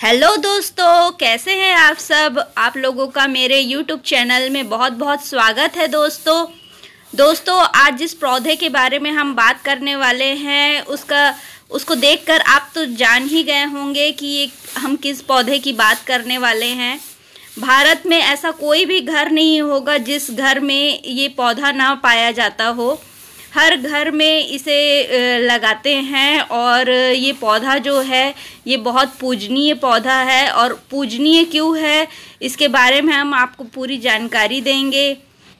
Hello दोस्तों, कैसे हैं आप सब? आप लोगों का मेरे यूट्यूब चैनल में बहुत बहुत स्वागत है दोस्तों। दोस्तों, आज जिस पौधे के बारे में हम बात करने वाले हैं, उसका, उसको देखकर आप तो जान ही गए होंगे कि ये हम किस पौधे की बात करने वाले हैं। भारत में ऐसा कोई भी घर नहीं होगा जिस घर में ये पौधा ना पाया जाता हो। हर घर में इसे लगाते हैं और ये पौधा जो है, ये बहुत पूजनीय पौधा है। और पूजनीय क्यों है, इसके बारे में हम आपको पूरी जानकारी देंगे।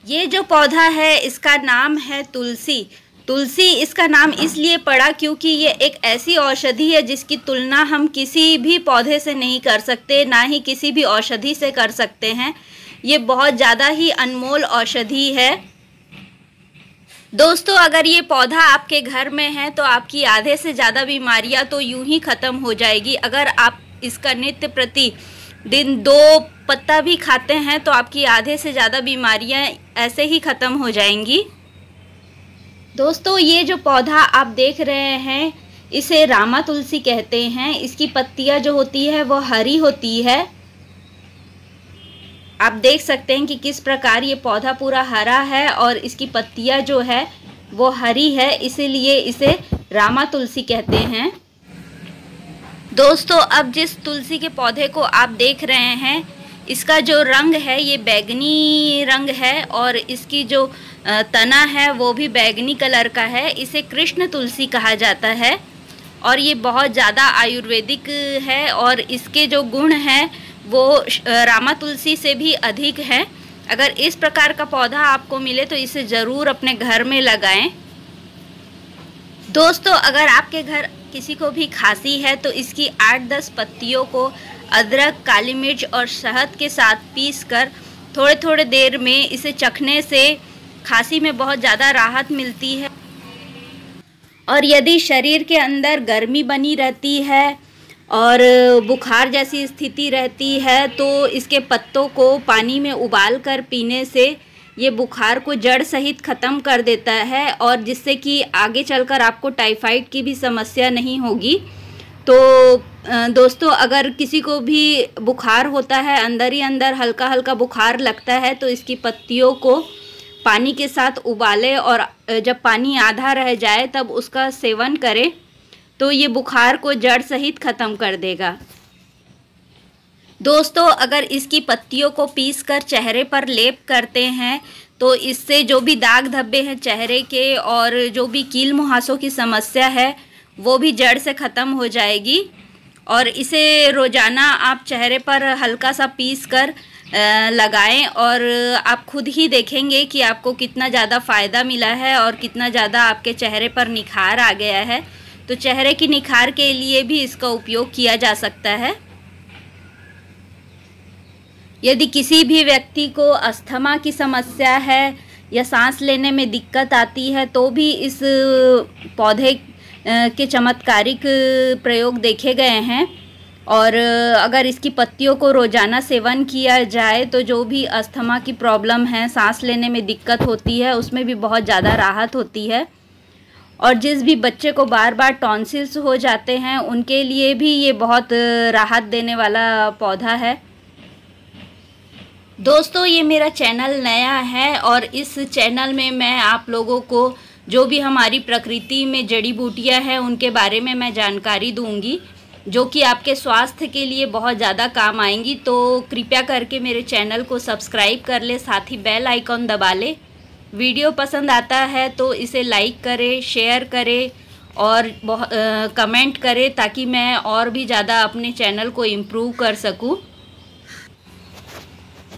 ये जो पौधा है, इसका नाम है तुलसी। तुलसी इसका नाम इसलिए पड़ा क्योंकि ये एक ऐसी औषधि है जिसकी तुलना हम किसी भी पौधे से नहीं कर सकते, ना ही किसी भी औषधि से कर सकते हैं। ये बहुत ज़्यादा ही अनमोल औषधि है। दोस्तों, अगर ये पौधा आपके घर में है तो आपकी आधे से ज़्यादा बीमारियाँ तो यूँ ही ख़त्म हो जाएगी। अगर आप इसका नित्य प्रति दिन दो पत्ता भी खाते हैं तो आपकी आधे से ज़्यादा बीमारियाँ ऐसे ही ख़त्म हो जाएँगी। दोस्तों, ये जो पौधा आप देख रहे हैं, इसे रामा तुलसी कहते हैं। इसकी पत्तियाँ जो होती है, वो हरी होती है। आप देख सकते हैं कि किस प्रकार ये पौधा पूरा हरा है और इसकी पत्तियाँ जो है, वो हरी है, इसीलिए इसे रामा तुलसी कहते हैं। दोस्तों, अब जिस तुलसी के पौधे को आप देख रहे हैं, इसका जो रंग है, ये बैगनी रंग है और इसकी जो तना है, वो भी बैगनी कलर का है। इसे कृष्ण तुलसी कहा जाता है और ये बहुत ज़्यादा आयुर्वेदिक है और इसके जो गुण हैं वो रामा तुलसी से भी अधिक है। अगर इस प्रकार का पौधा आपको मिले तो इसे ज़रूर अपने घर में लगाएँ। दोस्तों, अगर आपके घर किसी को भी खांसी है तो इसकी आठ दस पत्तियों को अदरक, काली मिर्च और शहद के साथ पीस कर थोड़े थोड़े देर में इसे चखने से खांसी में बहुत ज़्यादा राहत मिलती है। और यदि शरीर के अंदर गर्मी बनी रहती है और बुखार जैसी स्थिति रहती है तो इसके पत्तों को पानी में उबाल कर पीने से ये बुखार को जड़ सहित ख़त्म कर देता है और जिससे कि आगे चलकर आपको टाइफाइड की भी समस्या नहीं होगी। तो दोस्तों, अगर किसी को भी बुखार होता है, अंदर ही अंदर हल्का हल्का बुखार लगता है तो इसकी पत्तियों को पानी के साथ उबाले और जब पानी आधा रह जाए, तब उसका सेवन करें। तो ये बुखार को जड़ सहित ख़त्म कर देगा। दोस्तों, अगर इसकी पत्तियों को पीस कर चेहरे पर लेप करते हैं तो इससे जो भी दाग धब्बे हैं चेहरे के और जो भी कील मुहासों की समस्या है, वो भी जड़ से ख़त्म हो जाएगी। और इसे रोज़ाना आप चेहरे पर हल्का सा पीस कर लगाएँ और आप खुद ही देखेंगे कि आपको कितना ज़्यादा फ़ायदा मिला है और कितना ज़्यादा आपके चेहरे पर निखार आ गया है। तो चेहरे की निखार के लिए भी इसका उपयोग किया जा सकता है। यदि किसी भी व्यक्ति को अस्थमा की समस्या है या सांस लेने में दिक्कत आती है तो भी इस पौधे के चमत्कारिक प्रयोग देखे गए हैं। और अगर इसकी पत्तियों को रोज़ाना सेवन किया जाए तो जो भी अस्थमा की प्रॉब्लम है, सांस लेने में दिक्कत होती है, उसमें भी बहुत ज़्यादा राहत होती है। और जिस भी बच्चे को बार बार टॉन्सिल्स हो जाते हैं, उनके लिए भी ये बहुत राहत देने वाला पौधा है। दोस्तों, ये मेरा चैनल नया है और इस चैनल में मैं आप लोगों को जो भी हमारी प्रकृति में जड़ी बूटियाँ हैं, उनके बारे में मैं जानकारी दूँगी, जो कि आपके स्वास्थ्य के लिए बहुत ज़्यादा काम आएँगी। तो कृपया करके मेरे चैनल को सब्सक्राइब कर ले, साथ ही बेल आइकॉन दबा ले। वीडियो पसंद आता है तो इसे लाइक करें शेयर करें और कमेंट करें ताकि मैं और भी ज़्यादा अपने चैनल को इम्प्रूव कर सकूँ।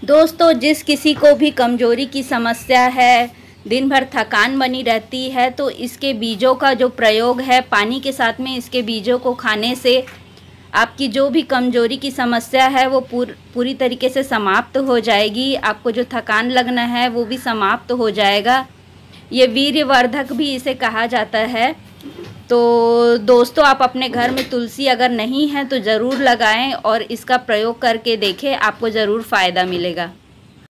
दोस्तों, जिस किसी को भी कमज़ोरी की समस्या है, दिन भर थकान बनी रहती है तो इसके बीजों का जो प्रयोग है, पानी के साथ में इसके बीजों को खाने से आपकी जो भी कमज़ोरी की समस्या है वो पूर, पूरी तरीके से समाप्त हो जाएगी। आपको जो थकान लगना है वो भी समाप्त हो जाएगा। ये वीर्यवर्धक भी इसे कहा जाता है। तो दोस्तों आप अपने घर में तुलसी अगर नहीं है तो ज़रूर लगाएँ और इसका प्रयोग करके देखें आपको ज़रूर फ़ायदा मिलेगा।